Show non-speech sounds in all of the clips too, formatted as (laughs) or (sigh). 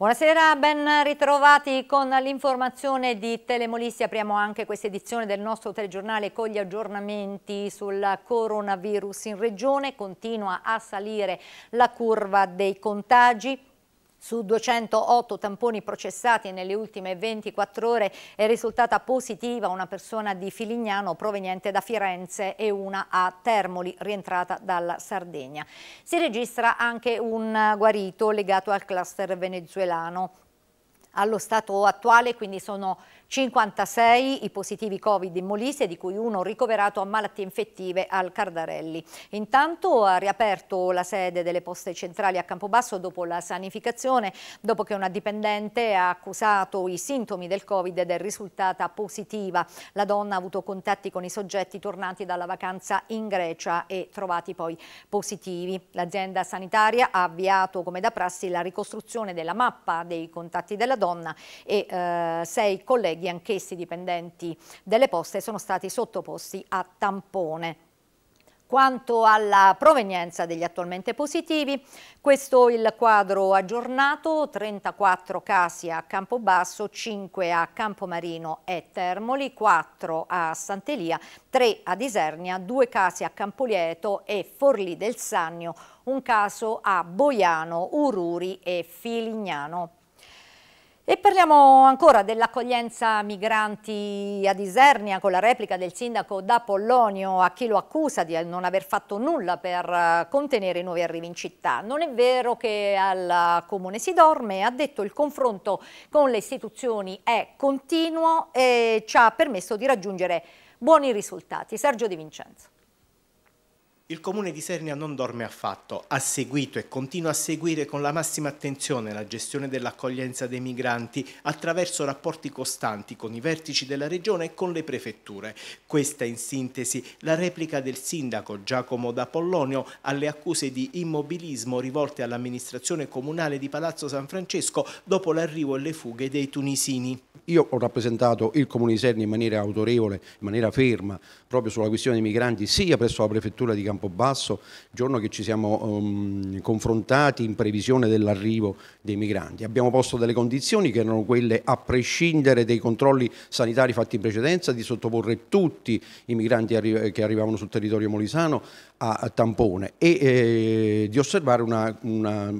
Buonasera, ben ritrovati con l'informazione di Telemolisti. Apriamo anche questa edizione del nostro telegiornale con gli aggiornamenti sul coronavirus in regione. Continua a salire la curva dei contagi. Su 208 tamponi processati nelle ultime 24 ore è risultata positiva una persona di Filignano proveniente da Firenze e una a Termoli rientrata dalla Sardegna. Si registra anche un guarito legato al cluster venezuelano. Allo stato attuale quindi sono 56 i positivi Covid in Molise, di cui uno ricoverato a malattie infettive al Cardarelli. Intanto ha riaperto la sede delle poste centrali a Campobasso dopo la sanificazione, dopo che una dipendente ha accusato i sintomi del Covid ed è risultata positiva. La donna ha avuto contatti con i soggetti tornati dalla vacanza in Grecia e trovati poi positivi. L'azienda sanitaria ha avviato come da prassi la ricostruzione della mappa dei contatti della donna e eh, sei colleghi colleghi, anch'essi dipendenti delle poste, sono stati sottoposti a tampone. Quanto alla provenienza degli attualmente positivi, questo è il quadro aggiornato, 34 casi a Campobasso, 5 a Campomarino e Termoli, 4 a Sant'Elia, 3 a Disernia, 2 casi a Campolieto e Forlì del Sannio, un caso a Boiano, Ururi e Filignano. E parliamo ancora dell'accoglienza migranti a Isernia con la replica del sindaco da Pollonio a chi lo accusa di non aver fatto nulla per eh, contenere i nuovi arrivi in città. Non è vero che al comune si dorme, ha detto il confronto con le istituzioni è continuo e ci ha permesso di raggiungere buoni risultati. Sergio Di Vincenzo. Il comune di Sernia non dorme affatto, ha seguito e continua a seguire con la massima attenzione la gestione dell'accoglienza dei migranti attraverso rapporti costanti con i vertici della regione e con le prefetture. Questa in sintesi la replica del sindaco Giacomo da Pollonio alle accuse di immobilismo rivolte all'amministrazione comunale di Palazzo San Francesco dopo l'arrivo e le fughe dei tunisini. Io ho rappresentato il comune di Sernia in maniera autorevole, in maniera ferma, proprio sulla questione dei migranti, sia presso la prefettura di Campo Campobasso, giorno che ci siamo um, confrontati in previsione dell'arrivo dei migranti. Abbiamo posto delle condizioni che erano quelle, a prescindere dai controlli sanitari fatti in precedenza, di sottoporre tutti i migranti arri che arrivavano sul territorio molisano a tampone e eh, di osservare una, una,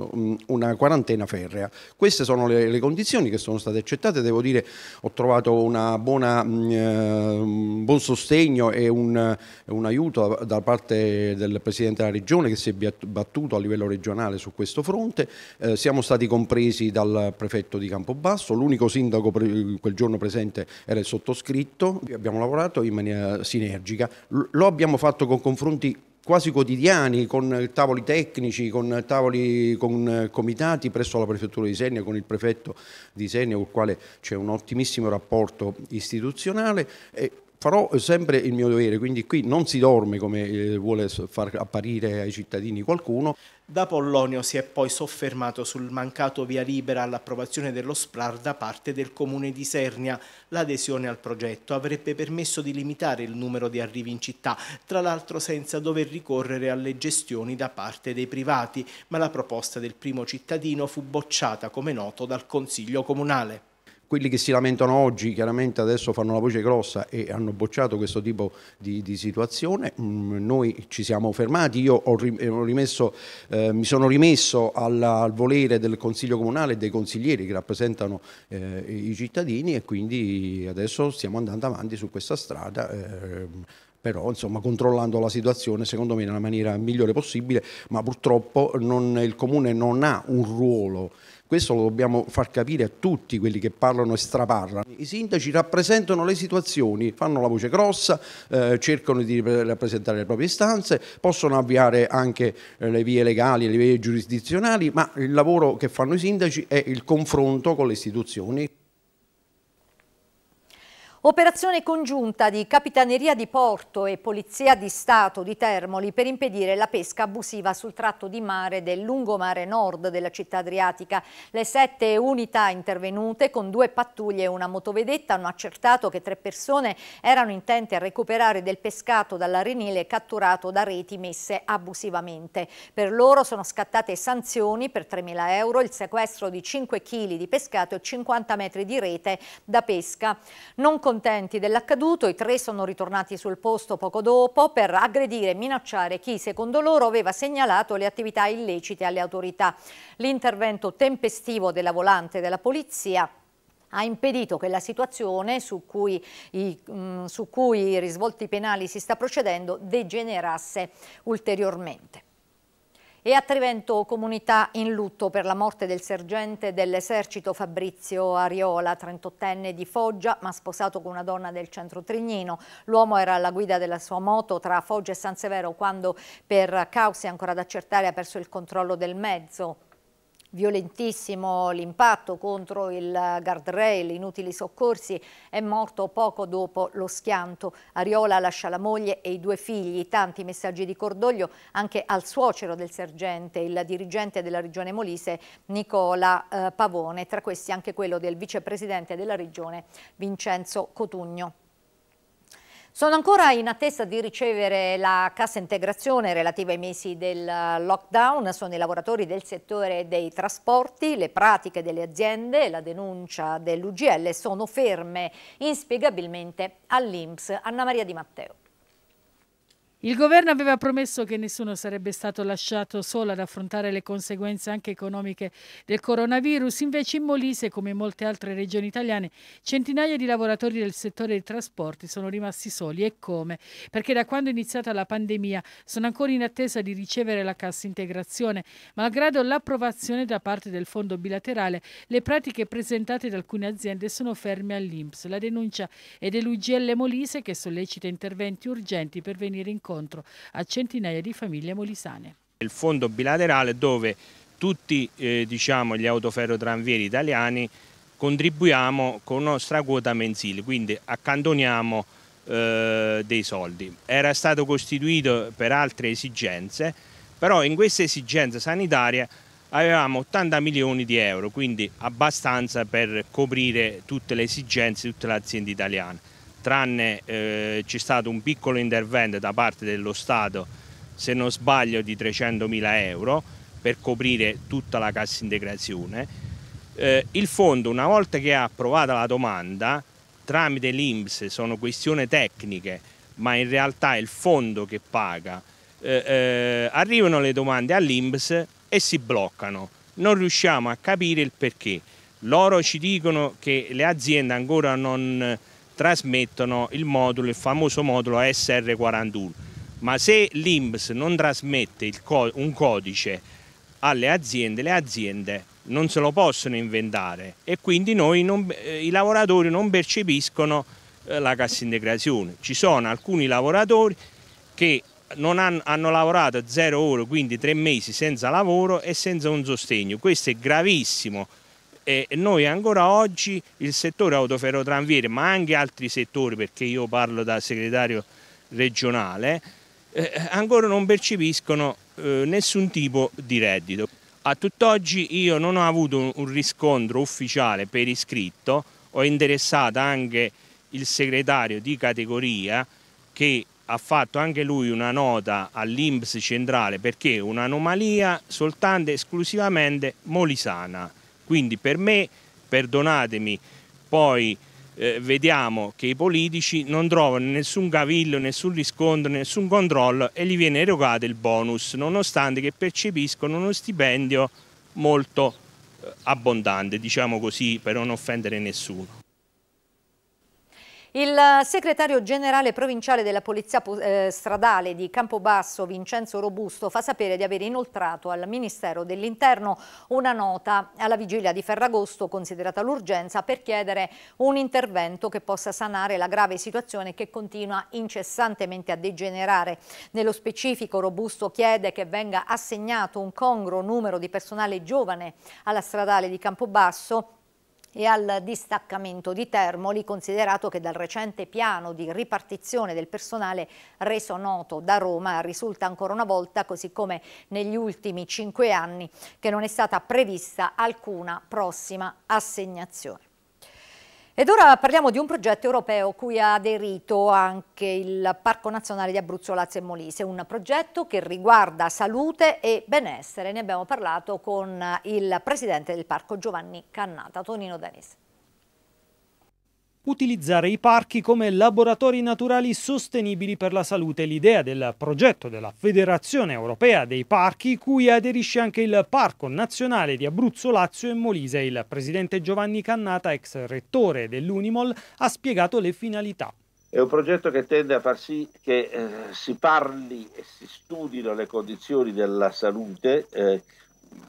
una, quarantena ferrea. Queste sono le, le, condizioni che sono state accettate, devo dire ho trovato buona, eh, un buon sostegno e un, un aiuto da, da, del Presidente della Regione che si è battuto a livello regionale su questo fronte, eh, siamo stati compresi dal prefetto di Campobasso, l'unico sindaco quel giorno presente era il sottoscritto, abbiamo lavorato in maniera sinergica, lo abbiamo fatto con confronti quasi quotidiani con tavoli tecnici, con tavoli con comitati presso la prefettura di Senia, con il prefetto di Senia con il quale c'è un ottimissimo rapporto istituzionale. E farò sempre il mio dovere, quindi qui non si dorme come eh, vuole far apparire ai cittadini qualcuno. Da Pollonio si è poi soffermato sul mancato via libera all'approvazione dello SPRAR da parte del comune di Sernia. L'adesione al progetto avrebbe permesso di limitare il numero di arrivi in città, tra l'altro senza dover ricorrere alle gestioni da parte dei privati, ma la proposta del primo cittadino fu bocciata, come noto, dal Consiglio Comunale quelli che si lamentano oggi chiaramente adesso fanno la voce grossa e hanno bocciato questo tipo di, di situazione, mm, noi ci siamo fermati, io ho rimesso, eh, mi sono rimesso al, al, volere del Consiglio Comunale e dei consiglieri che rappresentano eh, i cittadini e quindi adesso stiamo andando avanti su questa strada. Eh, però insomma controllando la situazione secondo me nella maniera migliore possibile, ma purtroppo non, il Comune non ha un ruolo questo lo dobbiamo far capire a tutti quelli che parlano e straparlano. I sindaci rappresentano le situazioni, fanno la voce grossa, eh, cercano di rappresentare le proprie istanze, possono avviare anche eh, le vie legali, le vie giurisdizionali, ma il lavoro che fanno i sindaci è il confronto con le istituzioni. Operazione congiunta di Capitaneria di Porto e Polizia di Stato di Termoli per impedire la pesca abusiva sul tratto di mare del lungomare nord della città adriatica. Le sette unità intervenute con due pattuglie e una motovedetta hanno accertato che tre persone erano intente a recuperare del pescato dall'arenile catturato da reti messe abusivamente. Per loro sono scattate sanzioni per 3.000 euro, il sequestro di 5 kg di pescato e 50 metri di rete da pesca. Non contenti dell'accaduto, i tre sono ritornati sul posto poco dopo per aggredire e minacciare chi, secondo loro, aveva segnalato le attività illecite alle autorità. L'intervento tempestivo della volante della polizia ha impedito che la situazione su cui, i, mm, su cui i risvolti penali si sta procedendo degenerasse ulteriormente. E a Trivento comunità in lutto per la morte del sergente dell'esercito Fabrizio Ariola, 38enne di Foggia, ma sposato con una donna del centro Trignino. L'uomo era alla guida della sua moto tra Foggia e San Severo quando per cause ancora da accertare ha perso il controllo del mezzo violentissimo l'impatto contro il guardrail, inutili soccorsi, è morto poco dopo lo schianto. Ariola lascia la moglie e i due figli, tanti messaggi di cordoglio anche al suocero del sergente, il dirigente della regione Molise Nicola eh, Pavone, tra questi anche quello del vicepresidente della regione Vincenzo Cotugno. Sono ancora in attesa di ricevere la cassa integrazione relativa ai mesi del lockdown, sono i lavoratori del settore dei trasporti, le pratiche delle aziende, la denuncia dell'UGL sono ferme inspiegabilmente all'Inps. Anna Maria Di Matteo. Il governo aveva promesso che nessuno sarebbe stato lasciato solo ad affrontare le conseguenze anche economiche del coronavirus, invece in Molise, come in molte altre regioni italiane, centinaia di lavoratori del settore dei trasporti sono rimasti soli. E come? Perché da quando è iniziata la pandemia sono ancora in attesa di ricevere la cassa integrazione, malgrado l'approvazione da parte del fondo bilaterale, le pratiche presentate da alcune aziende sono ferme all'Inps. La denuncia è dell'UGL Molise che sollecita interventi urgenti per venire incontro incontro a centinaia di famiglie molisane. Il fondo bilaterale dove tutti eh, diciamo, gli autoferrotranvieri italiani contribuiamo con nostra quota mensile, quindi accantoniamo eh, dei soldi. Era stato costituito per altre esigenze, però in queste esigenze sanitarie avevamo 80 milioni di euro, quindi abbastanza per coprire tutte le esigenze di tutte le aziende italiane tranne eh, c'è stato un piccolo intervento da parte dello Stato, se non sbaglio di 300 mila euro, per coprire tutta la cassa integrazione. Eh, il fondo, una volta che ha approvata la domanda, tramite l'Inps, sono questioni tecniche, ma in realtà è il fondo che paga, eh, eh arrivano le domande all'Inps e si bloccano. Non riusciamo a capire il perché. Loro ci dicono che le aziende ancora non trasmettono il modulo, il famoso modulo SR41, ma se l'INPS non trasmette co un codice alle aziende, le aziende non se lo possono inventare e quindi non, eh, i lavoratori non percepiscono eh, la cassa integrazione. Ci sono alcuni lavoratori che hanno, hanno lavorato zero ore, quindi tre mesi senza lavoro e senza un sostegno. Questo è gravissimo e noi ancora oggi il settore autoferrotranviere ma anche altri settori perché io parlo da segretario regionale eh, ancora non percepiscono eh, nessun tipo di reddito. A tutt'oggi io non ho avuto un riscontro ufficiale per iscritto, ho interessato anche il segretario di categoria che ha fatto anche lui una nota all'Inps centrale perché è un'anomalia soltanto e esclusivamente molisana. Quindi per me, perdonatemi, poi eh, vediamo che i politici non trovano nessun cavillo, nessun riscontro, nessun controllo e gli viene erogato il bonus, nonostante che percepiscono uno stipendio molto eh, abbondante, diciamo così, per non offendere nessuno. Il segretario generale provinciale della Polizia eh, Stradale di Campobasso, Vincenzo Robusto, fa sapere di aver inoltrato al Ministero dell'Interno una nota alla vigilia di Ferragosto, considerata l'urgenza, per chiedere un intervento che possa sanare la grave situazione che continua incessantemente a degenerare. Nello specifico Robusto chiede che venga assegnato un congruo numero di personale giovane alla Stradale di Campobasso e al distaccamento di Termoli, considerato che dal recente piano di ripartizione del personale reso noto da Roma risulta ancora una volta, così come negli ultimi cinque anni, che non è stata prevista alcuna prossima assegnazione. Ed ora parliamo di un progetto europeo cui ha aderito anche il Parco Nazionale di Abruzzo, Lazio e Molise, un progetto che riguarda salute e benessere. Ne abbiamo parlato con il presidente del parco Giovanni Cannata, Tonino Danese utilizzare i parchi come laboratori naturali sostenibili per la salute. L'idea del progetto della Federazione Europea dei Parchi, cui aderisce anche il Parco Nazionale di Abruzzo, Lazio e Molise. Il presidente Giovanni Cannata, ex rettore dell'Unimol, ha spiegato le finalità. È un progetto che tende a far sì che eh, si parli e si studino le condizioni della salute eh,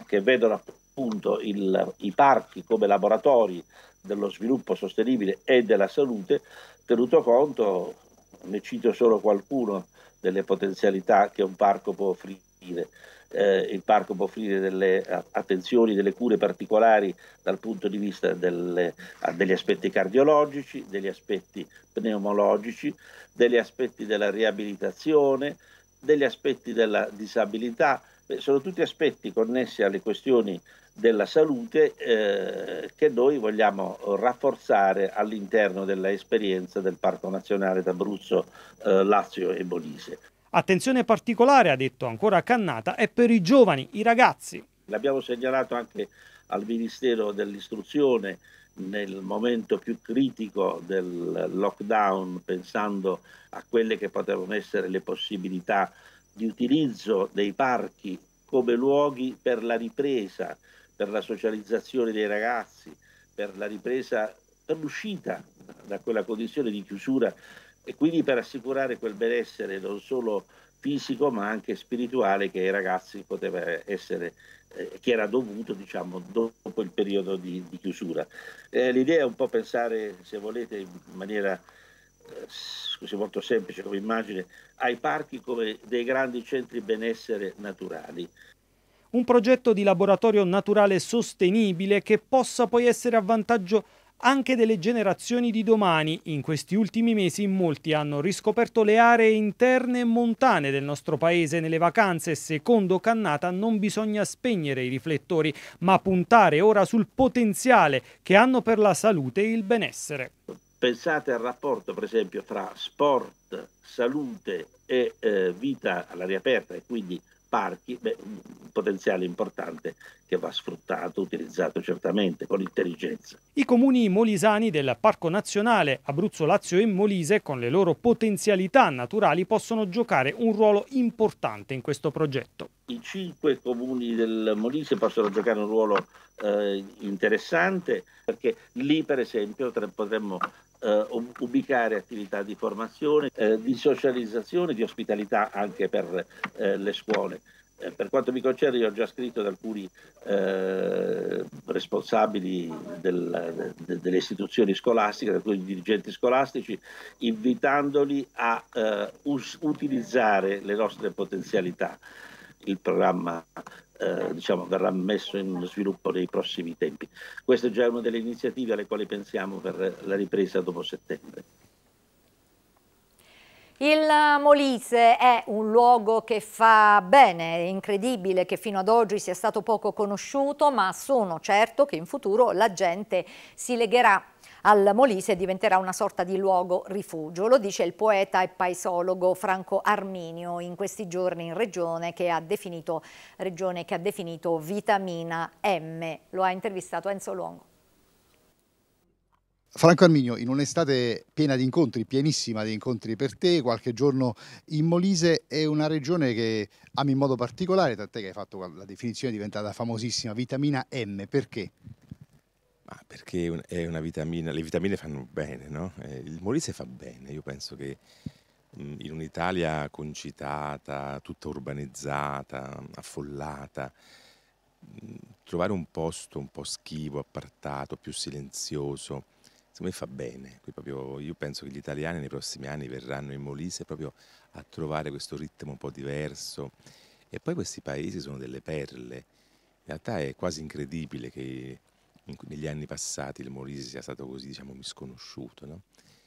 che vedono appunto il, i parchi come laboratori dello sviluppo sostenibile e della salute, tenuto conto, ne cito solo qualcuno, delle potenzialità che un parco può offrire. Eh, il parco può offrire delle attenzioni, delle cure particolari dal punto di vista delle, degli aspetti cardiologici, degli aspetti pneumologici, degli aspetti della riabilitazione, degli aspetti della disabilità. Beh, sono tutti aspetti connessi alle questioni della salute eh, che noi vogliamo rafforzare all'interno dell'esperienza del Parco Nazionale d'Abruzzo, eh, Lazio e Molise. Attenzione particolare, ha detto ancora Cannata, è per i giovani, i ragazzi. L'abbiamo segnalato anche al Ministero dell'Istruzione nel momento più critico del lockdown, pensando a quelle che potevano essere le possibilità di utilizzo dei parchi come luoghi per la ripresa per la socializzazione dei ragazzi, per la ripresa, per l'uscita da quella condizione di chiusura e quindi per assicurare quel benessere non solo fisico ma anche spirituale che ai ragazzi poteva essere, eh, che era dovuto diciamo, dopo il periodo di, di chiusura. Eh, l'idea è un po' pensare, se volete, in maniera eh, così molto semplice come immagine, ai parchi come dei grandi centri benessere naturali un progetto di laboratorio naturale sostenibile che possa poi essere a vantaggio anche delle generazioni di domani. In questi ultimi mesi molti hanno riscoperto le aree interne e montane del nostro paese. Nelle vacanze, secondo Cannata, non bisogna spegnere i riflettori, ma puntare ora sul potenziale che hanno per la salute e il benessere. Pensate al rapporto, per esempio, fra sport, salute e eh, vita all'aria aperta e quindi parchi, beh, un potenziale importante che va sfruttato, utilizzato certamente con intelligenza. I comuni molisani del Parco Nazionale Abruzzo, Lazio e Molise, con le loro potenzialità naturali, possono giocare un ruolo importante in questo progetto. I cinque comuni del Molise possono giocare un ruolo eh, interessante perché lì per esempio potremmo eh, ubicare attività di formazione, eh, di socializzazione, di ospitalità anche per eh, le scuole. Eh, per quanto mi concerne, io ho già scritto ad alcuni eh, responsabili del, de, delle istituzioni scolastiche, ad alcuni dirigenti scolastici, invitandoli a eh, us- utilizzare le nostre potenzialità. Il programma eh, diciamo, verrà messo in sviluppo nei prossimi tempi. Questa è già una delle iniziative alle quali pensiamo per la ripresa dopo settembre. Il Molise è un luogo che fa bene, è incredibile che fino ad oggi sia stato poco conosciuto, ma sono certo che in futuro la gente si legherà al Molise diventerà una sorta di luogo rifugio. Lo dice il poeta e paesologo Franco Arminio in questi giorni in regione che ha definito, regione che ha definito vitamina M. Lo ha intervistato Enzo Luongo. Franco Arminio, in un'estate piena di incontri, pienissima di incontri per te, qualche giorno in Molise è una regione che ami in modo particolare, tant'è che hai fatto la definizione diventata famosissima, vitamina M, perché? Ma perché è una vitamina, le vitamine fanno bene, no? Eh, il Molise fa bene, io penso che in un'Italia concitata, tutta urbanizzata, affollata, trovare un posto un po' schivo, appartato, più silenzioso, secondo me fa bene. Proprio, io penso che gli italiani nei prossimi anni verranno in Molise proprio a trovare questo ritmo un po' diverso. E poi questi paesi sono delle perle. In realtà è quasi incredibile che in, negli anni passati il Molise sia stato così diciamo misconosciuto, no?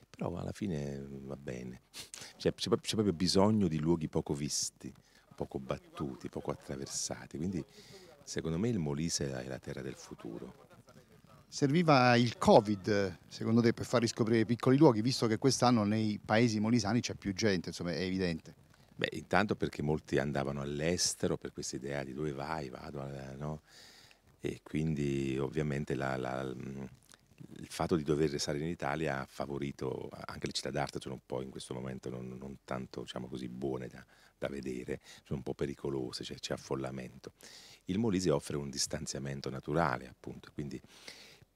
però alla fine va bene, (laughs) cioè, c'è, c'è proprio bisogno di luoghi poco visti, poco battuti, poco attraversati, quindi secondo me il Molise è la terra del futuro. Serviva il Covid, secondo te, per far riscoprire piccoli luoghi, visto che quest'anno nei paesi molisani c'è più gente, insomma, è evidente. Beh, intanto perché molti andavano all'estero per questa idea di dove vai, vado, no? E quindi ovviamente la, la, il fatto di dover restare in Italia ha favorito, anche le città d'arte sono un po' in questo momento non, non tanto diciamo così buone da, da, vedere, sono un po' pericolose, cioè, c'è affollamento. Il Molise offre un distanziamento naturale appunto, quindi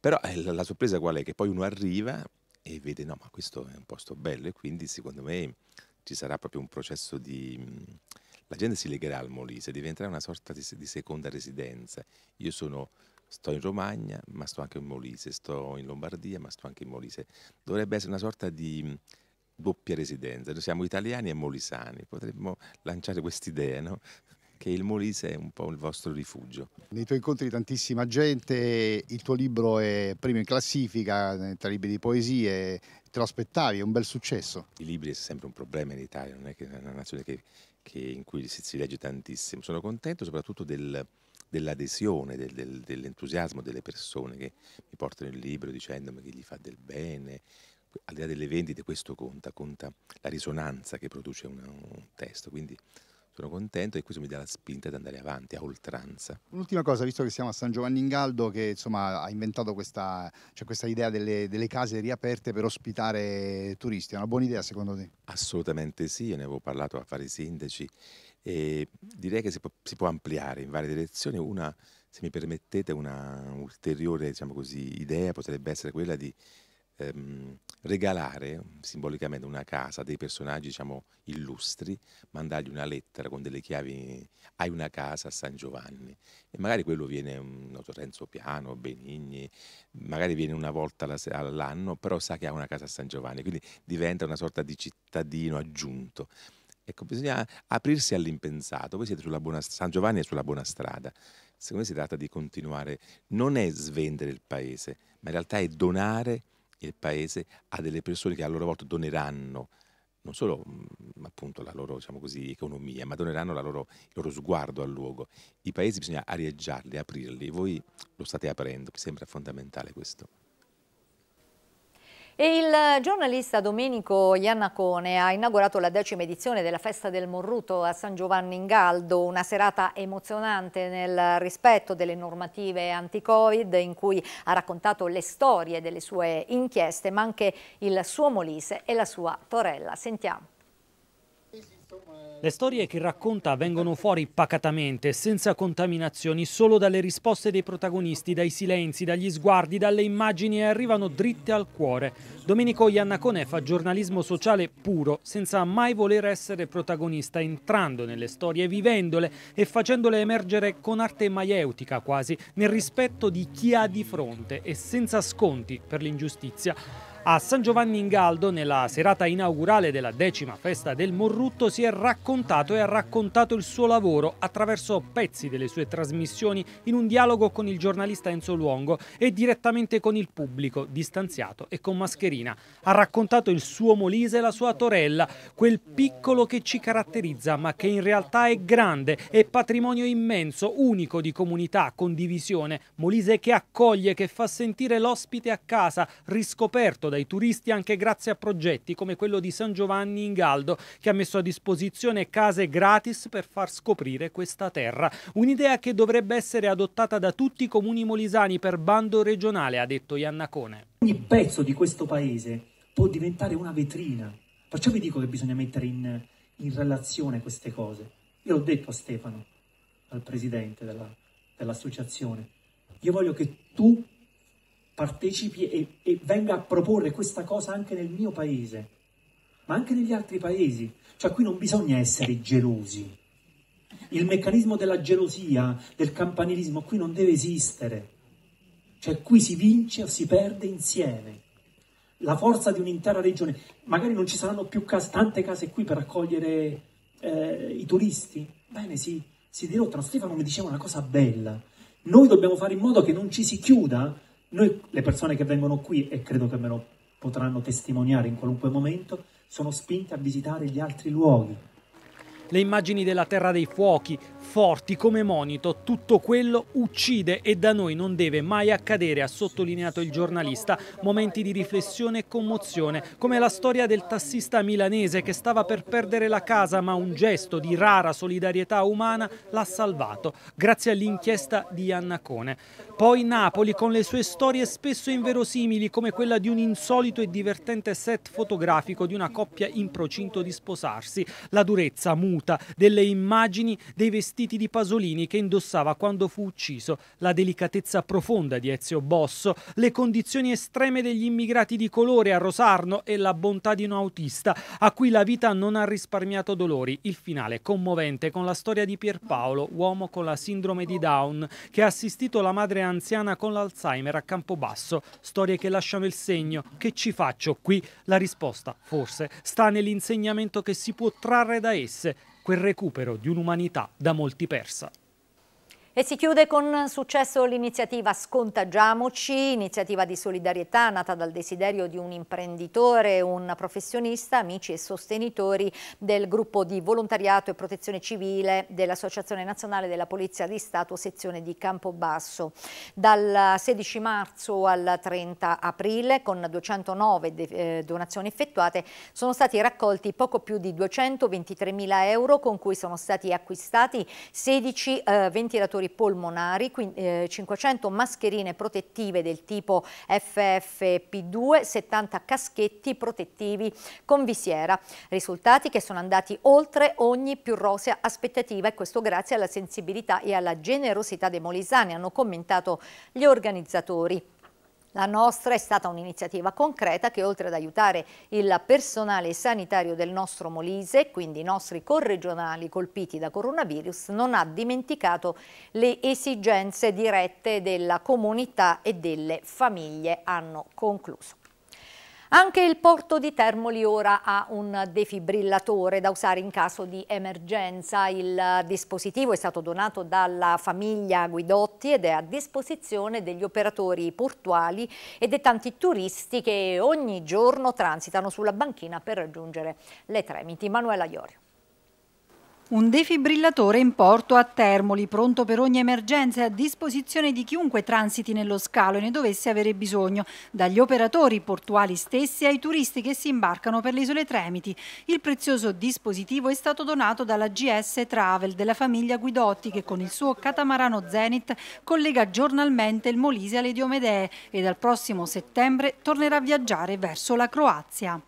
però eh, la, la sorpresa qual è? Che poi uno arriva e vede no ma questo è un posto bello e quindi secondo me ci sarà proprio un processo di... la gente si legherà al Molise, diventerà una sorta di, di seconda residenza. Io sono, sto in Romagna ma sto anche in Molise, sto in Lombardia ma sto anche in Molise. Dovrebbe essere una sorta di doppia residenza. Noi siamo italiani e molisani, potremmo lanciare quest'idea, no? (laughs) che il Molise è un po' il vostro rifugio. Nei tuoi incontri tantissima gente, il tuo libro è primo in classifica tra libri di poesie, te lo aspettavi, è un bel successo. I libri è sempre un problema in Italia, non è che è una nazione che, che in cui si, si, legge tantissimo. Sono contento soprattutto del, dell'adesione, del, del, dell'entusiasmo delle persone che mi portano il libro dicendomi che gli fa del bene. Al di là delle vendite questo conta, conta la risonanza che produce un, un testo, quindi sono contento e questo mi dà la spinta ad andare avanti a oltranza. Un'ultima cosa, visto che siamo a San Giovanni in Galdo, che insomma ha inventato questa, cioè questa idea delle, delle, case riaperte per ospitare turisti, è una buona idea secondo te? Assolutamente sì, io ne avevo parlato a vari sindaci e direi che si può, si può ampliare in varie direzioni. Una, se mi permettete, una ulteriore diciamo così, idea potrebbe essere quella di ehm, regalare simbolicamente una casa a dei personaggi diciamo, illustri, mandargli una lettera con delle chiavi, hai una casa a San Giovanni e magari quello viene un noto Renzo Piano, Benigni, magari viene una volta all'anno, però sa che ha una casa a San Giovanni, quindi diventa una sorta di cittadino aggiunto. Ecco, bisogna aprirsi all'impensato, voi siete sulla buona San Giovanni è sulla buona strada. Secondo me si tratta di continuare, non è svendere il paese, ma in realtà è donare il paese a delle persone che a loro volta doneranno non solo mh, appunto la loro diciamo così, economia, ma doneranno loro, il loro sguardo al luogo. I paesi bisogna arieggiarli, aprirli, voi lo state aprendo, mi sembra fondamentale questo. E il giornalista Domenico Iannacone ha inaugurato la decima edizione della Festa del Morruto a San Giovanni in Galdo, una serata emozionante nel rispetto delle normative anti-Covid in cui ha raccontato le storie delle sue inchieste ma anche il suo Molise e la sua Torella. Sentiamo. Le storie che racconta vengono fuori pacatamente, senza contaminazioni, solo dalle risposte dei protagonisti, dai silenzi, dagli sguardi, dalle immagini e arrivano dritte al cuore. Domenico Iannacone fa giornalismo sociale puro, senza mai voler essere protagonista, entrando nelle storie, vivendole e facendole emergere con arte maieutica quasi, nel rispetto di chi ha di fronte e senza sconti per l'ingiustizia. A San Giovanni in Galdo, nella serata inaugurale della decima festa del Morrutto, si è raccontato e ha raccontato il suo lavoro attraverso pezzi delle sue trasmissioni in un dialogo con il giornalista Enzo Luongo e direttamente con il pubblico, distanziato e con mascherina. Ha raccontato il suo Molise e la sua Torella, quel piccolo che ci caratterizza ma che in realtà è grande, è patrimonio immenso, unico di comunità, condivisione. Molise che accoglie, che fa sentire l'ospite a casa, riscoperto dai turisti anche grazie a progetti come quello di San Giovanni in Galdo che ha messo a disposizione case gratis per far scoprire questa terra. Un'idea che dovrebbe essere adottata da tutti i comuni molisani per bando regionale, ha detto Iannacone. Ogni pezzo di questo paese può diventare una vetrina. Perciò vi dico che bisogna mettere in, in relazione queste cose. Io l'ho detto a Stefano, al presidente della, dell'associazione, io voglio che tu partecipi e, e venga a proporre questa cosa anche nel mio paese, ma anche negli altri paesi. Cioè qui non bisogna essere gelosi. Il meccanismo della gelosia, del campanilismo, qui non deve esistere. Cioè qui si vince o si perde insieme. La forza di un'intera regione. Magari non ci saranno più case, tante case qui per accogliere eh, i turisti. Bene, si, si dirottano. Stefano mi diceva una cosa bella. Noi dobbiamo fare in modo che non ci si chiuda Noi, le persone che vengono qui, e credo che me lo potranno testimoniare in qualunque momento, sono spinte a visitare gli altri luoghi, le immagini della Terra dei Fuochi, forti come monito, tutto quello uccide e da noi non deve mai accadere, ha sottolineato il giornalista. Momenti di riflessione e commozione, come la storia del tassista milanese che stava per perdere la casa ma un gesto di rara solidarietà umana l'ha salvato, grazie all'inchiesta di Iannacone. Poi Napoli con le sue storie spesso inverosimili come quella di un insolito e divertente set fotografico di una coppia in procinto di sposarsi, la durezza muta delle immagini dei vestiti di Pasolini che indossava quando fu ucciso, la delicatezza profonda di Ezio Bosso, le condizioni estreme degli immigrati di colore a Rosarno e la bontà di un autista a cui la vita non ha risparmiato dolori. Il finale commovente con la storia di Pierpaolo, uomo con la sindrome di Down, che ha assistito la madre anziana con l'Alzheimer a Campobasso. Storie che lasciano il segno. Che ci faccio qui? La risposta, forse, sta nell'insegnamento che si può trarre da esse, quel recupero di un'umanità da molti persa. E si chiude con successo l'iniziativa Scontagiamoci, iniziativa di solidarietà nata dal desiderio di un imprenditore, un professionista, amici e sostenitori del gruppo di volontariato e protezione civile dell'Associazione Nazionale della Polizia di Stato, sezione di Campobasso. Dal 16 marzo al 30 aprile, con 209 eh, donazioni effettuate, sono stati raccolti poco più di 223 mila euro, con cui sono stati acquistati 16 eh, ventilatori polmonari, 500 eh, mascherine protettive del tipo FFP2, 70 caschetti protettivi con visiera. Risultati che sono andati oltre ogni più rosea aspettativa e questo grazie alla sensibilità e alla generosità dei molisani, hanno commentato gli organizzatori. La nostra è stata un'iniziativa concreta che oltre ad aiutare il personale sanitario del nostro Molise, quindi i nostri corregionali colpiti da coronavirus, non ha dimenticato le esigenze dirette della comunità e delle famiglie, hanno concluso. Anche il porto di Termoli ora ha un defibrillatore da usare in caso di emergenza. Il dispositivo è stato donato dalla famiglia Guidotti ed è a disposizione degli operatori portuali e dei tanti turisti che ogni giorno transitano sulla banchina per raggiungere le Tremiti. Manuela Iorio. Un defibrillatore in porto a Termoli, pronto per ogni emergenza e a disposizione di chiunque transiti nello scalo e ne dovesse avere bisogno, dagli operatori portuali stessi ai turisti che si imbarcano per le isole Tremiti. Il prezioso dispositivo è stato donato dalla GS Travel della famiglia Guidotti che con il suo catamarano Zenit collega giornalmente il Molise alle Diomedee e dal prossimo settembre tornerà a viaggiare verso la Croazia.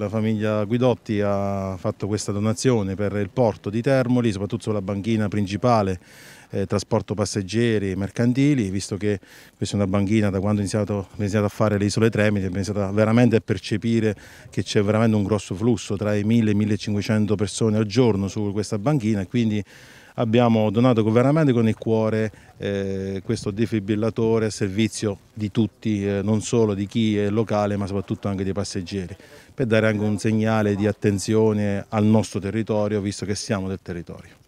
La famiglia Guidotti ha fatto questa donazione per il porto di Termoli, soprattutto sulla banchina principale, eh, trasporto passeggeri e mercantili, visto che questa è una banchina da quando ho iniziato, iniziato a fare le isole Tremiti, ho iniziato veramente a percepire che c'è veramente un grosso flusso, tra i 1000 e i 1500 persone al giorno su questa banchina, quindi abbiamo donato veramente con il cuore eh, questo defibrillatore a servizio di tutti, eh, non solo di chi è locale ma soprattutto anche dei passeggeri, per dare anche un segnale di attenzione al nostro territorio visto che siamo del territorio.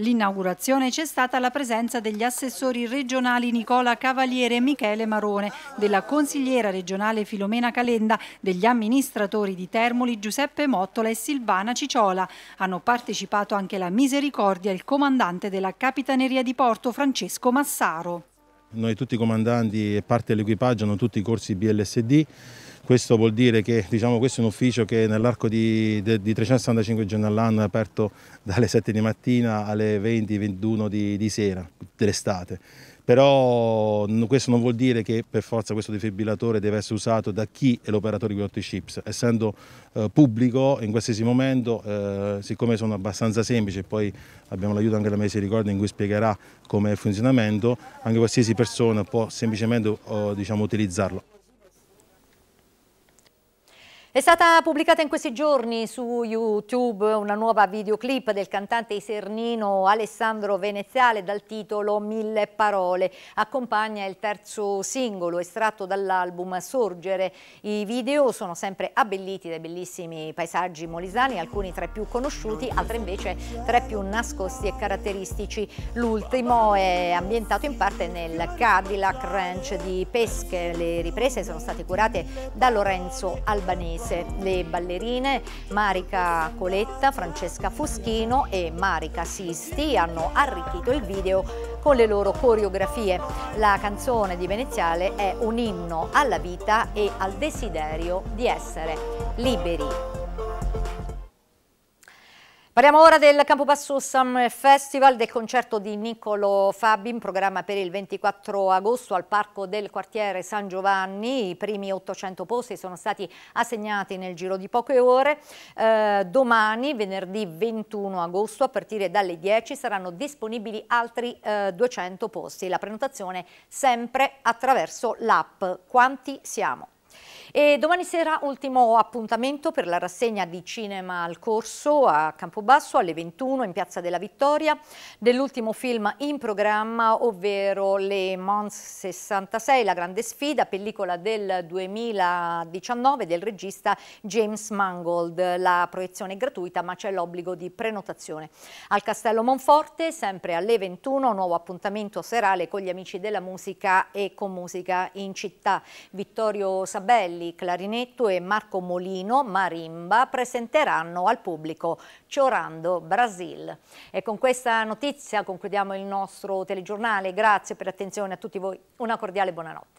L'inaugurazione c'è stata alla presenza degli assessori regionali Nicola Cavaliere e Michele Marone, della consigliera regionale Filomena Calenda, degli amministratori di Termoli Giuseppe Mottola e Silvana Ciciola. Hanno partecipato anche la Misericordia e il comandante della Capitaneria di Porto Francesco Massaro. Noi tutti i comandanti e parte dell'equipaggio hanno tutti i corsi BLSD questo vuol dire che diciamo, questo è un ufficio che nell'arco di, di, 365 giorni all'anno è aperto dalle 7 di mattina alle 20-21 di, di sera dell'estate. Però questo non vuol dire che per forza questo defibrillatore deve essere usato da chi è l'operatore di Pilot Chips. Essendo eh, pubblico in qualsiasi momento, eh, siccome sono abbastanza semplici, poi abbiamo l'aiuto anche della Misericordia in cui spiegherà come è il funzionamento, anche qualsiasi persona può semplicemente oh, diciamo, utilizzarlo. È stata pubblicata in questi giorni su YouTube una nuova videoclip del cantante isernino Alessandro Veneziale dal titolo Mille parole. Accompagna il terzo singolo estratto dall'album Sorgere. I video sono sempre abbelliti dai bellissimi paesaggi molisani, alcuni tra i più conosciuti, altri invece tra i più nascosti e caratteristici. L'ultimo è ambientato in parte nel Cadillac Ranch di Pesche. Le riprese sono state curate da Lorenzo Albanese. Paese. Le ballerine Marica Coletta, Francesca Foschino e Marica Sisti hanno arricchito il video con le loro coreografie. La canzone di Veneziale è un inno alla vita e al desiderio di essere liberi. Parliamo ora del Campobasso Summer Festival, del concerto di Niccolo Fabi in programma per il 24 agosto al Parco del Quartiere San Giovanni. I primi 800 posti sono stati assegnati nel giro di poche ore. Eh, domani, venerdì 21 agosto, a partire dalle 10 saranno disponibili altri eh, 200 posti. La prenotazione sempre attraverso l'app Quanti siamo? E domani sera ultimo appuntamento per la rassegna di cinema al corso a Campobasso alle 21 in Piazza della Vittoria dell'ultimo film in programma ovvero Le Mons 66, La grande sfida, pellicola del 2019 del regista James Mangold. La proiezione è gratuita ma c'è l'obbligo di prenotazione. Al Castello Monforte sempre alle 21 nuovo appuntamento serale con gli amici della musica e con musica in città. Vittorio Sabelli Martelli, clarinetto e Marco Molino, marimba, presenteranno al pubblico Ciorando Brasil. E con questa notizia concludiamo il nostro telegiornale. Grazie per l'attenzione a tutti voi. Una cordiale buonanotte.